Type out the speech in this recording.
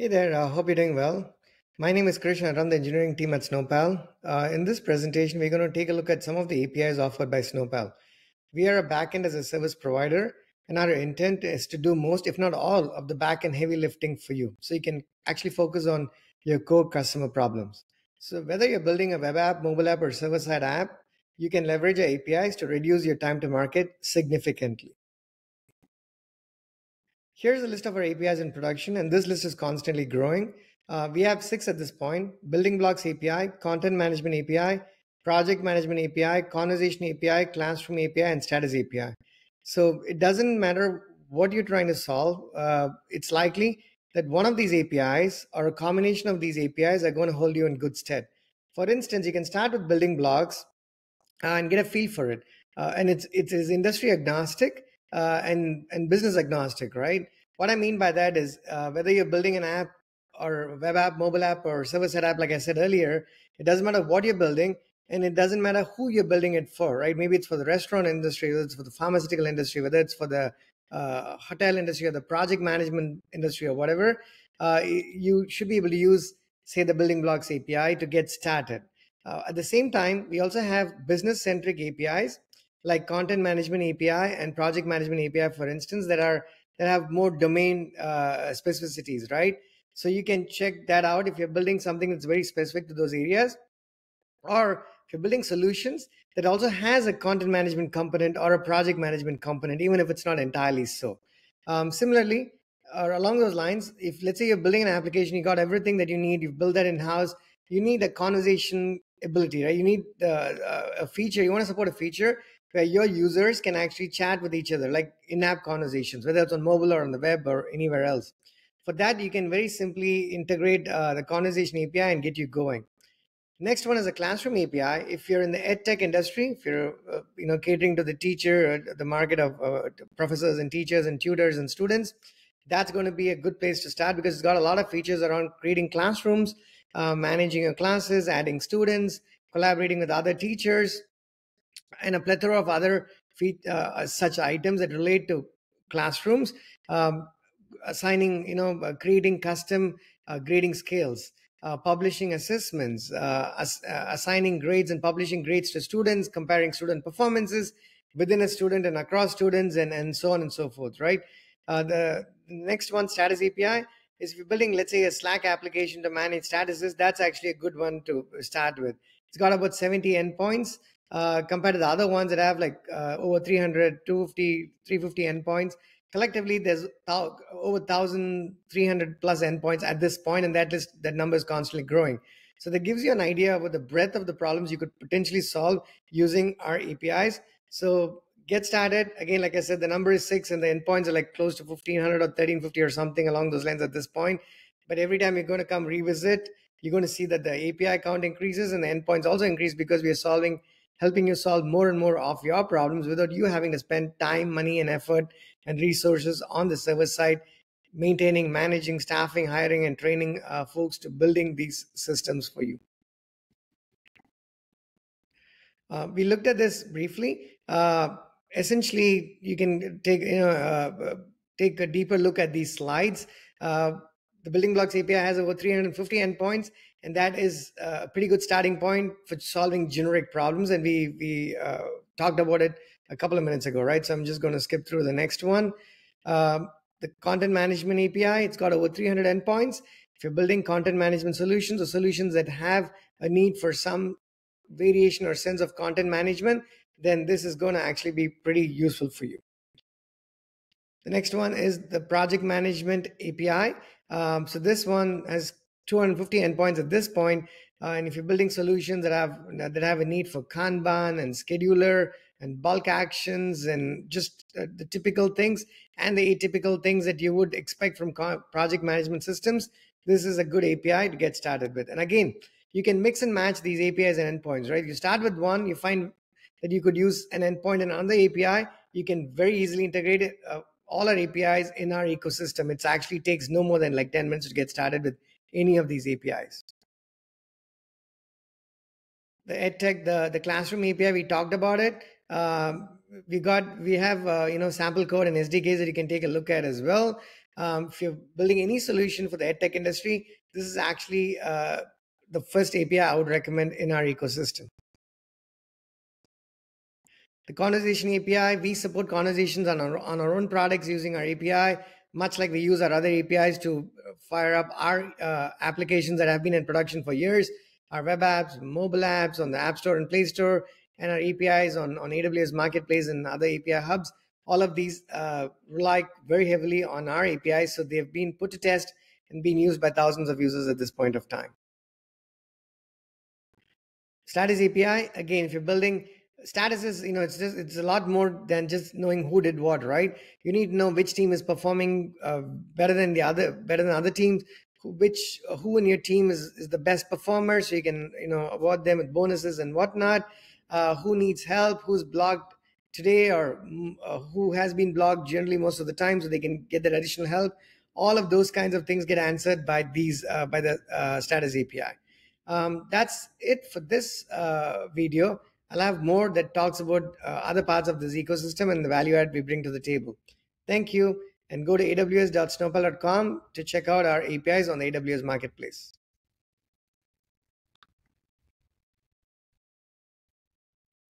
Hey there, uh, hope you're doing well. My name is Krishna, I run the engineering team at Snowpal. Uh, in this presentation, we're going to take a look at some of the APIs offered by Snowpal. We are a backend as a service provider, and our intent is to do most, if not all, of the backend heavy lifting for you. So you can actually focus on your core customer problems. So whether you're building a web app, mobile app, or server side app, you can leverage our APIs to reduce your time to market significantly. Here's a list of our APIs in production, and this list is constantly growing. Uh, we have six at this point Building Blocks API, Content Management API, Project Management API, Conversation API, Classroom API, and Status API. So it doesn't matter what you're trying to solve, uh, it's likely that one of these APIs or a combination of these APIs are going to hold you in good stead. For instance, you can start with building blocks and get a feel for it. Uh, and it's it is industry agnostic uh, and and business agnostic, right? What I mean by that is uh, whether you're building an app or web app, mobile app, or server side app, like I said earlier, it doesn't matter what you're building, and it doesn't matter who you're building it for, right? Maybe it's for the restaurant industry, whether it's for the pharmaceutical industry, whether it's for the uh, hotel industry or the project management industry or whatever. Uh, you should be able to use, say, the building blocks API to get started. Uh, at the same time, we also have business centric APIs like content management API and project management API, for instance, that are that have more domain uh, specificities, right? So you can check that out if you're building something that's very specific to those areas, or if you're building solutions that also has a content management component or a project management component, even if it's not entirely so. Um, similarly, or along those lines, if let's say you're building an application, you got everything that you need, you've built that in house, you need a conversation ability, right? You need uh, a feature, you want to support a feature where your users can actually chat with each other, like in app conversations, whether it's on mobile or on the web or anywhere else. For that, you can very simply integrate uh, the conversation API and get you going. Next one is a classroom API. If you're in the ed tech industry, if you're uh, you know catering to the teacher, the market of uh, professors and teachers and tutors and students, that's going to be a good place to start because it's got a lot of features around creating classrooms, uh, managing your classes, adding students, collaborating with other teachers, and a plethora of other feat, uh, such items that relate to classrooms, um, assigning, you know, uh, creating custom uh, grading scales, uh, publishing assessments, uh, ass- assigning grades and publishing grades to students, comparing student performances within a student and across students, and, and so on and so forth, right? the next one, Status API, is if you're building, let's say, a Slack application to manage statuses, that's actually a good one to start with. It's got about 70 endpoints uh, compared to the other ones that have like uh, over 300, 250, 350 endpoints. Collectively, there's th- over 1,300 plus endpoints at this point, and that list, that number is constantly growing. So that gives you an idea of the breadth of the problems you could potentially solve using our APIs. So get started. Again, like I said, the number is six, and the endpoints are like close to 1,500 or 1,350 or something along those lines at this point. But every time you're going to come revisit, you're going to see that the API count increases and the endpoints also increase because we are solving helping you solve more and more of your problems without you having to spend time, money, and effort and resources on the server side, maintaining, managing, staffing, hiring, and training uh, folks to building these systems for you. Uh, we looked at this briefly. Uh, essentially, you can take you know uh, take a deeper look at these slides. Uh, the Building Blocks API has over 350 endpoints and that is a pretty good starting point for solving generic problems and we we uh, talked about it a couple of minutes ago right? So i'm just going to skip through the next one. Um, the content management api it's got over 300 endpoints. If you're building content management solutions or solutions that have a need for some variation or sense of content management then this is going to actually be pretty useful for you. The next one is the project management api um, so this one has 250 endpoints at this point. Uh, and if you're building solutions that have that have a need for Kanban and scheduler and bulk actions and just uh, the typical things and the atypical things that you would expect from co- project management systems, this is a good API to get started with. And again, you can mix and match these APIs and endpoints, right? You start with one, you find that you could use an endpoint and another API, you can very easily integrate it, uh, all our APIs in our ecosystem. It actually takes no more than like 10 minutes to get started with any of these APIs. The EdTech, the, the classroom API, we talked about it. Um, we got, we have, uh, you know, sample code and SDKs that you can take a look at as well. Um, if you're building any solution for the edtech industry, this is actually uh, the first API I would recommend in our ecosystem. The conversation API, we support conversations on our, on our own products using our API, much like we use our other APIs to fire up our uh, applications that have been in production for years, our web apps, mobile apps on the App Store and Play Store, and our APIs on, on AWS Marketplace and other API hubs. All of these uh, rely very heavily on our APIs, so they've been put to test and being used by thousands of users at this point of time. Status API, again, if you're building status is you know it's just it's a lot more than just knowing who did what right? You need to know which team is performing uh, better than the other better than other teams. Which who in your team is, is the best performer so you can you know award them with bonuses and whatnot. Uh, who needs help who's blocked today or mm, uh, who has been blocked generally most of the time so they can get that additional help. All of those kinds of things get answered by these uh, by the uh, status api um, that's it for this uh, video I'll have more that talks about uh, other parts of this ecosystem and the value add we bring to the table. Thank you, and go to aws.snowpal.com to check out our APIs on the AWS Marketplace.